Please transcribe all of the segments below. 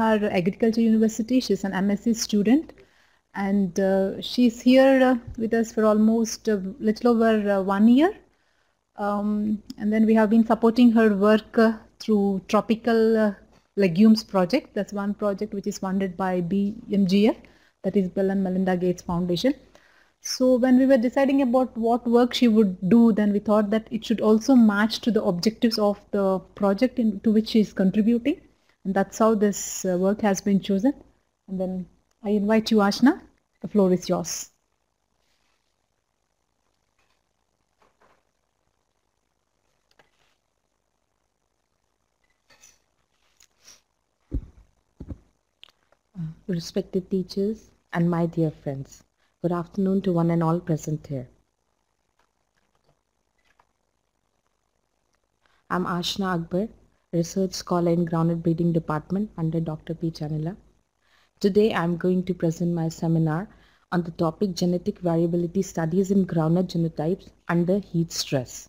our agriculture university. She's an MSc student and uh, she's here uh, with us for almost a little over uh, one year. Um, and then we have been supporting her work uh, through tropical uh, legumes project. That's one project which is funded by BMGF, that is Bill and Melinda Gates Foundation. So when we were deciding about what work she would do, then we thought that it should also match to the objectives of the project in, to which she is contributing. And that's how this uh, work has been chosen. And then I invite you, Ashna. The floor is yours. Respected teachers and my dear friends, good afternoon to one and all present here. I'm Ashna Akbar, Research Scholar in Groundnut Breeding Department under Dr. P. Janila. Today I'm going to present my seminar on the topic Genetic Variability Studies in Groundnut Genotypes under Heat Stress.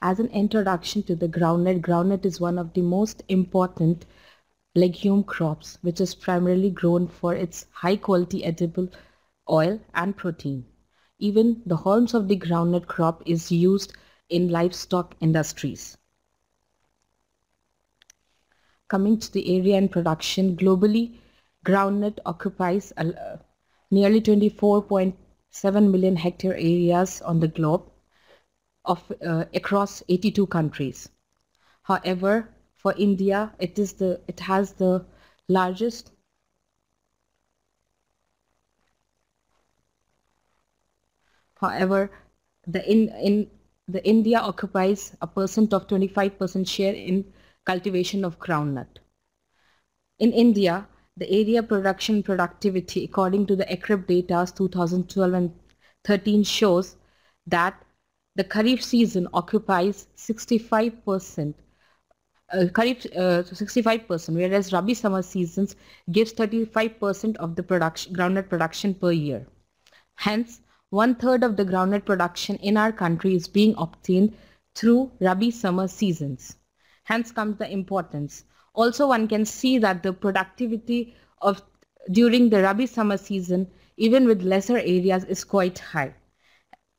As an introduction to the groundnut, groundnut is one of the most important legume crops which is primarily grown for its high quality edible oil and protein. Even the haulms of the groundnut crop is used in livestock industries. Coming to the area and production, globally, groundnut occupies uh, nearly 24.7 million hectare areas on the globe of uh, across 82 countries. However, for India, it is the it has the largest However, the in, in the India occupies a percent of 25% share in cultivation of groundnut. In India, the area production productivity according to the AICRP data 2012 and 13 shows that the Kharif season occupies 65%, uh, Kharif uh, 65%, whereas Rabi summer seasons gives 35% of the production, groundnut production per year. Hence, one third of the groundnut production in our country is being obtained through Rabi summer seasons. Hence comes the importance. Also one can see that the productivity of during the Rabi summer season even with lesser areas is quite high.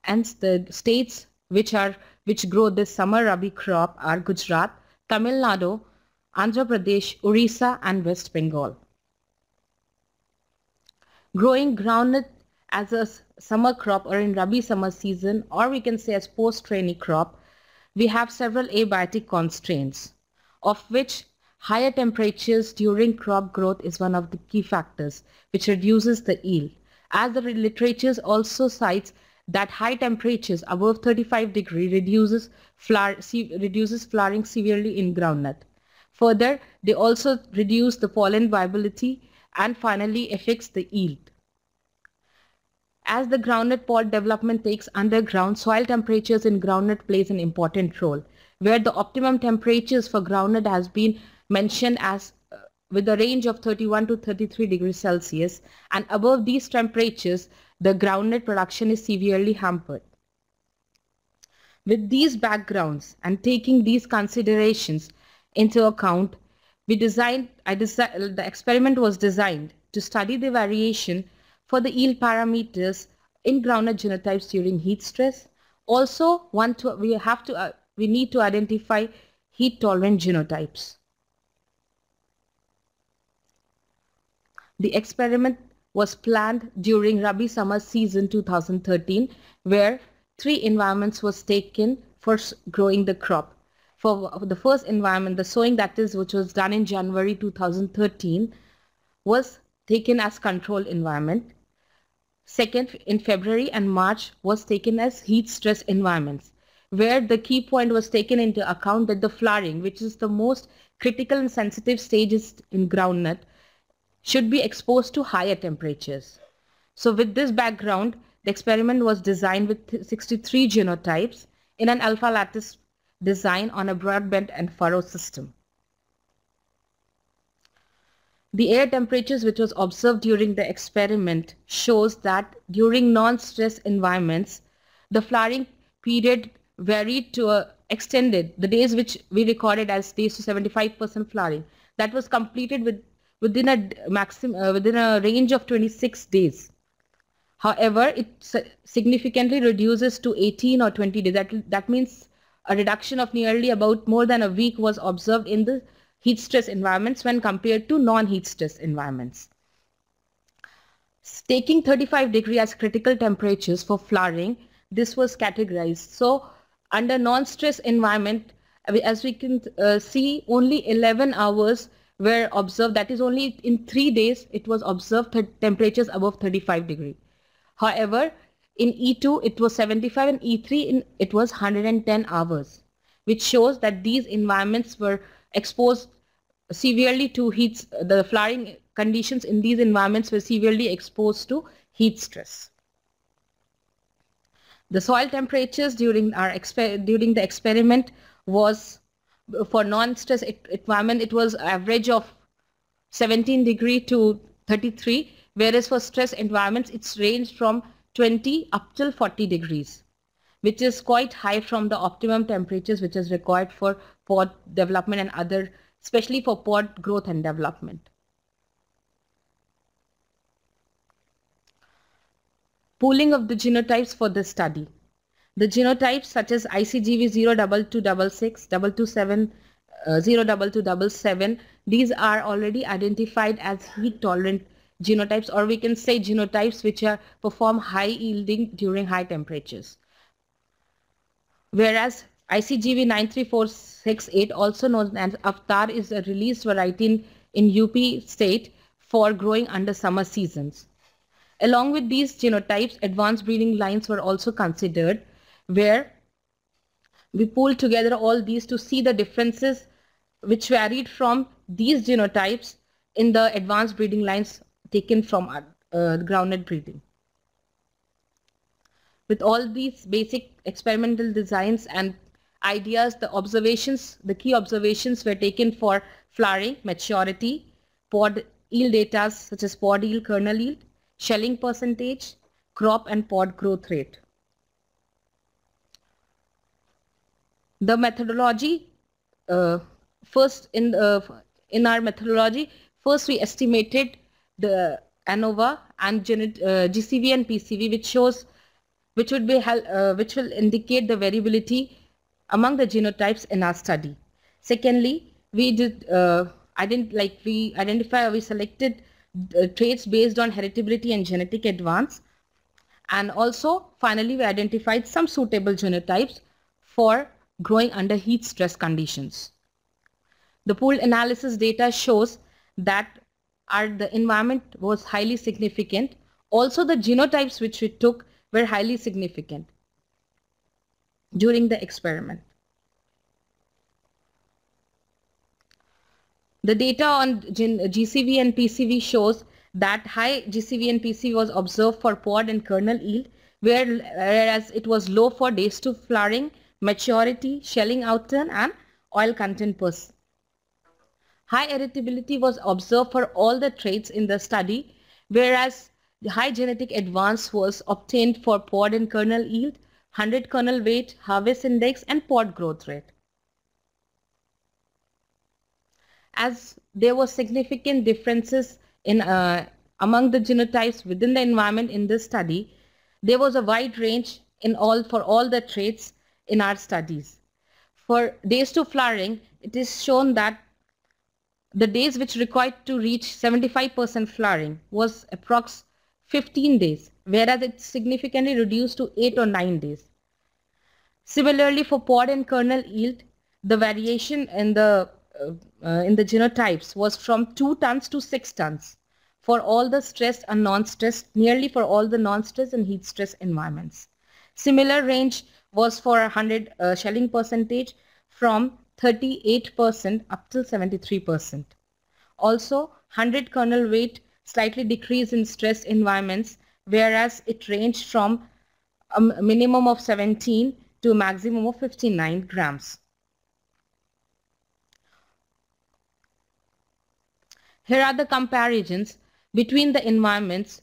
Hence the states which are which grow this summer Rabi crop are Gujarat, Tamil Nadu, Andhra Pradesh, Orissa and West Bengal. Growing groundnut as a summer crop or in Rabi summer season or we can say as post-rainy crop, we have several abiotic constraints of which higher temperatures during crop growth is one of the key factors which reduces the yield. As the literature also cites that high temperatures above 35 degree reduces, flower, reduces flowering severely in groundnut. Further, they also reduce the pollen viability and finally affects the yield. As the groundnut pod development takes underground, soil temperatures in groundnut plays an important role, where the optimum temperatures for groundnut has been mentioned as uh, with a range of 31 to 33 degrees Celsius and above these temperatures, the groundnut production is severely hampered. With these backgrounds and taking these considerations into account, we designed, I desi the experiment was designed to study the variation for the yield parameters in groundnut genotypes during heat stress. Also, one to, we have to uh, we need to identify heat tolerant genotypes. The experiment was planned during Rabi summer season 2013 where three environments was taken for growing the crop. For the first environment, the sowing that is which was done in January 2013 was taken as control environment. Second, in February and March was taken as heat stress environments, where the key point was taken into account that the flowering, which is the most critical and sensitive stages in groundnut, should be exposed to higher temperatures. So with this background, the experiment was designed with 63 genotypes in an alpha lattice design on a broad bed and furrow system. The air temperatures which was observed during the experiment shows that during non-stress environments, the flowering period varied to a extended, the days which we recorded as days to 75% flowering, that was completed with within a maximum uh, within a range of 26 days. However, it significantly reduces to 18 or 20 days. That, that means a reduction of nearly about more than a week was observed in the heat stress environments when compared to non-heat stress environments. Taking 35 degree as critical temperatures for flowering, this was categorized. So under non-stress environment, as we can uh, see, only 11 hours were observed. That is only in three days it was observed temperatures above 35 degree. However, in E2 it was 75 and E3 in, it was 110 hours, which shows that these environments were exposed severely to heat, the flowering conditions in these environments were severely exposed to heat stress. The soil temperatures during our during the experiment was for non-stress environment it was average of 17 degree to 33 whereas for stress environments it's ranged from 20 up till 40 degrees which is quite high from the optimum temperatures which is required for pod development and other especially for pod growth and development. Pooling of the genotypes for this study. The genotypes such as ICGV 02266, 227, uh, 02277, these are already identified as heat tolerant genotypes or we can say genotypes which are perform high yielding during high temperatures. Whereas ICGV 93468 also known as Avtar is a released variety in, in UP state for growing under summer seasons. Along with these genotypes, advanced breeding lines were also considered where we pulled together all these to see the differences which varied from these genotypes in the advanced breeding lines taken from uh, groundnut breeding. With all these basic experimental designs and ideas, the observations, the key observations were taken for flowering, maturity, pod yield data such as pod yield, kernel yield, shelling percentage, crop and pod growth rate. The methodology, uh, first in, uh, in our methodology, first we estimated the ANOVA and uh, GCV and PCV which shows which would be uh, which will indicate the variability among the genotypes in our study. Secondly, we did uh, ident like we identify we selected uh, traits based on heritability and genetic advance and also finally we identified some suitable genotypes for growing under heat stress conditions. The pooled analysis data shows that our, the environment was highly significant. Also the genotypes which we took were highly significant during the experiment. The data on GCV and PCV shows that high GCV and PCV was observed for pod and kernel yield, whereas it was low for days to flowering, maturity, shelling outturn and oil content per High heritability was observed for all the traits in the study, whereas the high genetic advance was obtained for pod and kernel yield, 100 kernel weight, harvest index, and pod growth rate. As there were significant differences in uh, among the genotypes within the environment in this study, there was a wide range in all for all the traits in our studies. For days to flowering, it is shown that the days which required to reach 75% flowering was approx 15 days, whereas it significantly reduced to 8 or 9 days. Similarly, for pod and kernel yield, the variation in the uh, uh, in the genotypes was from 2 tons to 6 tons for all the stressed and non-stressed, nearly for all the non-stressed and heat stress environments. Similar range was for 100 uh, shelling percentage from 38% up till 73%. Also, 100 kernel weight slightly decrease in stress environments, whereas it ranged from a minimum of 17 to a maximum of 59 grams. Here are the comparisons between the environments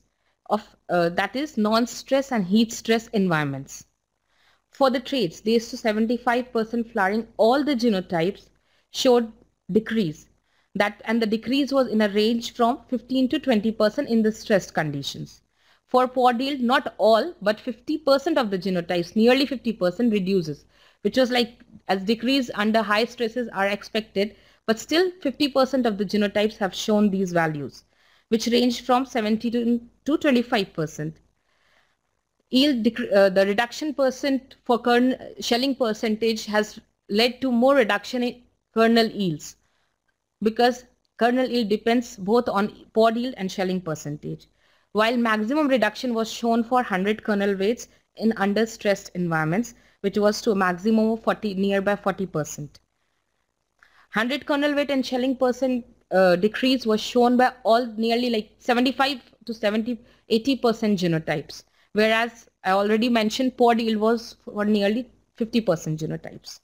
of uh, that is non-stress and heat stress environments. For the traits, these to 75% flowering, all the genotypes showed decrease. That and the decrease was in a range from 15 to 20% in the stressed conditions. For pod yield, not all, but 50% of the genotypes, nearly 50% reduces, which was like as decrease under high stresses are expected, but still 50% of the genotypes have shown these values, which range from 70 to, to 25%. Yield, uh, the reduction percent for kernel shelling percentage has led to more reduction in kernel yields because kernel yield depends both on pod yield and shelling percentage. While maximum reduction was shown for 100 kernel weights in under stressed environments, which was to a maximum of 40, nearby 40%. 100 kernel weight and shelling percent uh, decrease was shown by all nearly like 75 to 70, 80% genotypes, whereas I already mentioned pod yield was for nearly 50% genotypes.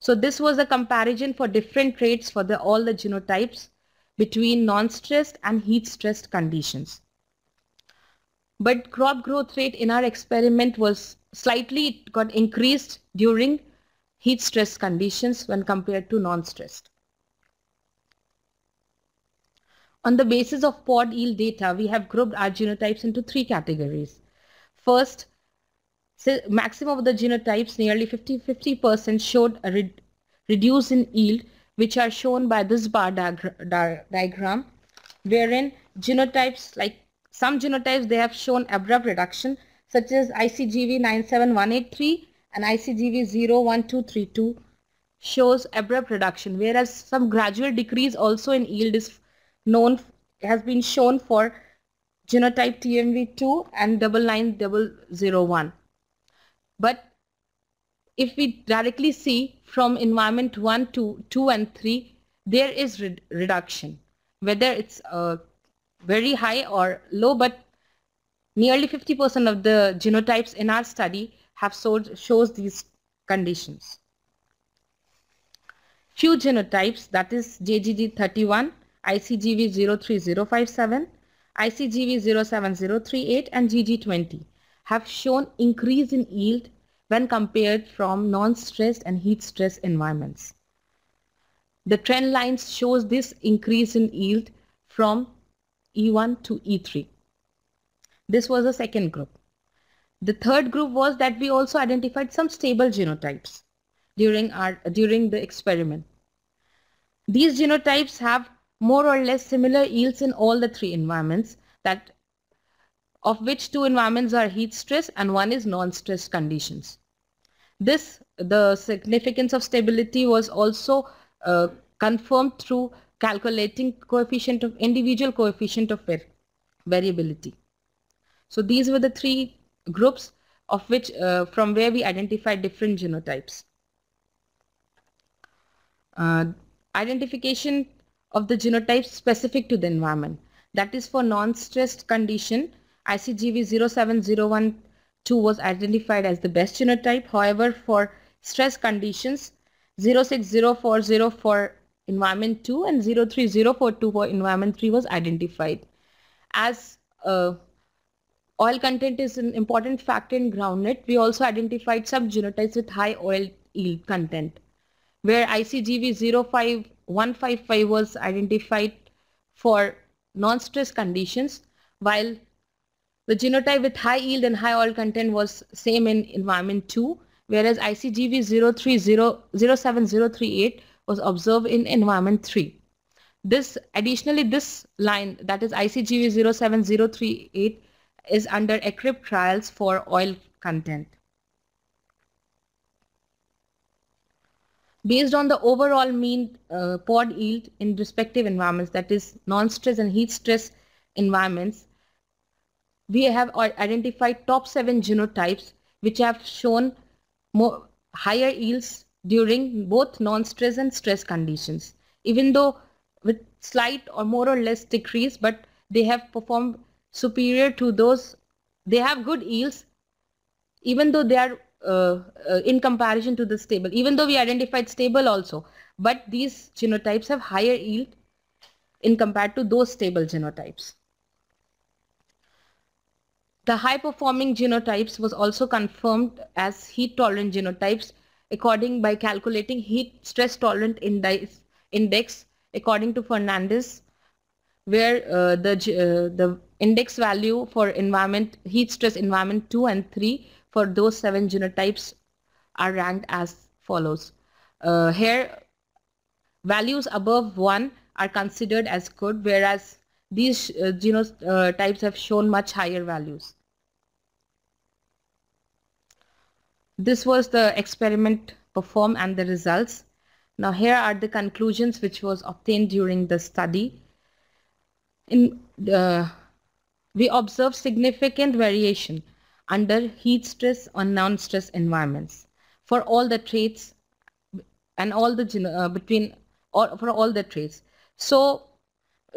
So this was a comparison for different traits for the, all the genotypes between non-stressed and heat-stressed conditions. But crop growth rate in our experiment was slightly got increased during heat stress conditions when compared to non-stressed. On the basis of pod yield data, we have grouped our genotypes into three categories. First, maximum of the genotypes, nearly 50-50% showed a re reduce in yield, which are shown by this bar diagram, wherein genotypes like some genotypes, they have shown abrupt reduction, such as ICGV 97183 and ICGV 01232 shows abrupt reduction, whereas some gradual decrease also in yield is known, has been shown for genotype TMV2 and 99001. But if we directly see from environment 1 to 2 and 3, there is re reduction. Whether it's uh, very high or low, but nearly 50% of the genotypes in our study have showed, shows these conditions. Few genotypes, that is JGG31, ICGV03057, ICGV07038 and GG20 have shown increase in yield when compared from non-stressed and heat-stressed environments. The trend lines shows this increase in yield from E1 to E3. This was the second group. The third group was that we also identified some stable genotypes during, our, during the experiment. These genotypes have more or less similar yields in all the three environments that of which two environments are heat stress and one is non-stress conditions. This, the significance of stability was also uh, confirmed through calculating coefficient of individual coefficient of variability. So these were the three groups of which uh, from where we identified different genotypes. Uh, identification of the genotypes specific to the environment. That is for non-stressed condition, ICGV 07012 was identified as the best genotype. However, for stress conditions, 060404 for environment 2 and 03042 for environment 3 was identified. As uh, oil content is an important factor in groundnut, we also identified subgenotypes with high oil yield content, where ICGV 05155 was identified for non-stress conditions, while the genotype with high yield and high oil content was same in environment 2, whereas ICGV 07038 was observed in environment 3. This additionally this line that is ICGV 07038 is under AICRP trials for oil content. Based on the overall mean uh, pod yield in respective environments that is non-stress and heat stress environments, we have identified top seven genotypes which have shown more higher yields during both non-stress and stress conditions. Even though with slight or more or less decrease, but they have performed superior to those, they have good yields, even though they are uh, uh, in comparison to the stable, even though we identified stable also, but these genotypes have higher yield in compared to those stable genotypes. The high performing genotypes was also confirmed as heat tolerant genotypes according by calculating heat stress tolerant index, index according to Fernandez where uh, the, uh, the index value for environment, heat stress environment 2 and 3 for those seven genotypes are ranked as follows. Uh, here, values above 1 are considered as good, whereas these uh, genotypes have shown much higher values. This was the experiment performed and the results. Now here are the conclusions which was obtained during the study. In the, we observed significant variation under heat stress or non-stress environments for all the traits and all the uh, between or for all the traits. So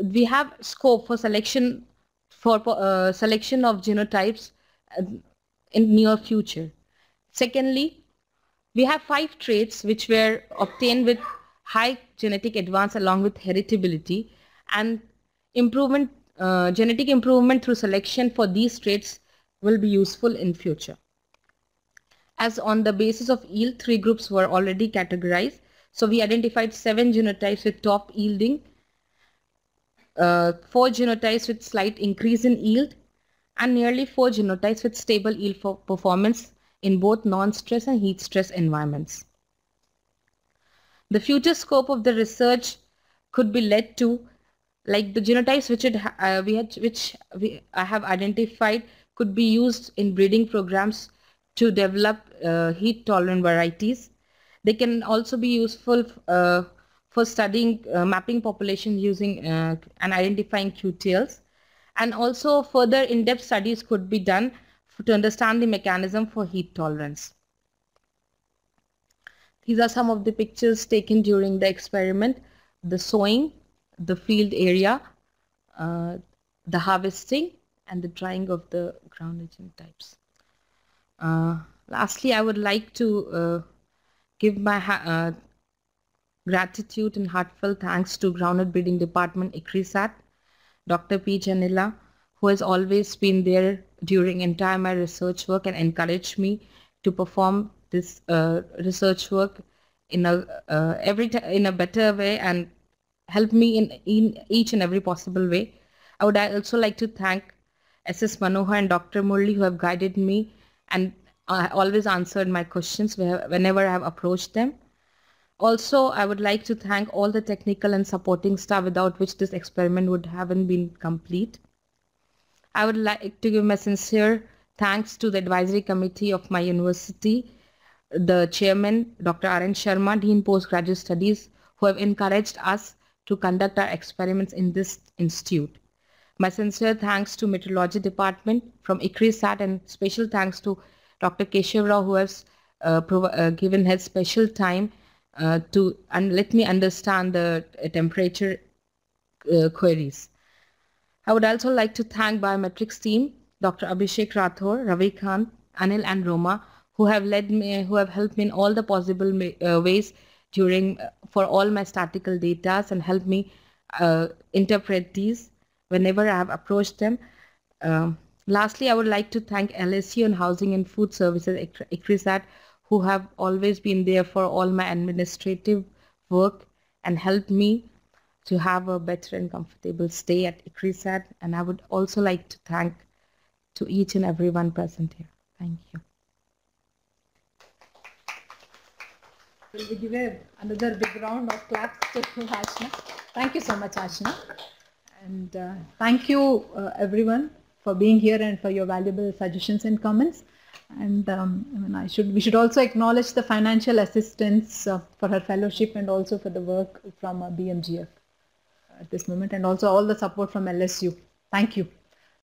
we have scope for selection for uh, selection of genotypes uh, in near future. Secondly, we have five traits which were obtained with high genetic advance along with heritability and improvement, uh, genetic improvement through selection for these traits will be useful in future. As on the basis of yield, three groups were already categorized. So we identified seven genotypes with top yielding, uh, four genotypes with slight increase in yield, and nearly four genotypes with stable yield for performance in both non-stress and heat stress environments. The future scope of the research could be led to like the genotypes which it, uh, we had which we I have identified could be used in breeding programs to develop uh, heat tolerant varieties. They can also be useful uh, for studying uh, mapping populations using uh, and identifying QTLs. And also further in-depth studies could be done to understand the mechanism for heat tolerance. These are some of the pictures taken during the experiment. The sowing, the field area, uh, the harvesting, and the drying of the groundnut genotypes. Uh, lastly, I would like to uh, give my uh, gratitude and heartfelt thanks to Groundnut Breeding Department ICRISAT, Dr. P. Janila, who has always been there during entire my research work and encouraged me to perform this uh, research work in a uh, every in a better way and help me in, in each and every possible way. I would also like to thank SS Manohar and Dr. Murli who have guided me and uh, always answered my questions whenever I have approached them. Also, I would like to thank all the technical and supporting staff without which this experiment would haven't been complete. I would like to give my sincere thanks to the advisory committee of my university, the chairman, Dr. R.N. Sharma, Dean Postgraduate Studies, who have encouraged us to conduct our experiments in this institute. My sincere thanks to Meteorology Department from ICRISAT and special thanks to Dr. Keshav Rao who has uh, uh, given his special time uh, to and let me understand the temperature uh, queries. I would also like to thank biometrics team, Dr. Abhishek Rathore, Ravi Khan, Anil and Roma, who have led me, who have helped me in all the possible uh, ways during, uh, for all my statical data and helped me uh, interpret these whenever I have approached them. Um, lastly, I would like to thank LSU and Housing and Food Services, ICRISAT, who have always been there for all my administrative work and helped me to have a better and comfortable stay at ICRISAT. And I would also like to thank to each and everyone present here. Thank you. Will we give another big round of claps to Ashna? Thank you so much, Ashna. And uh, thank you, uh, everyone, for being here and for your valuable suggestions and comments. And um, I mean, I should we should also acknowledge the financial assistance uh, for her fellowship and also for the work from uh, BMGF at this moment and also all the support from LSU. Thank you.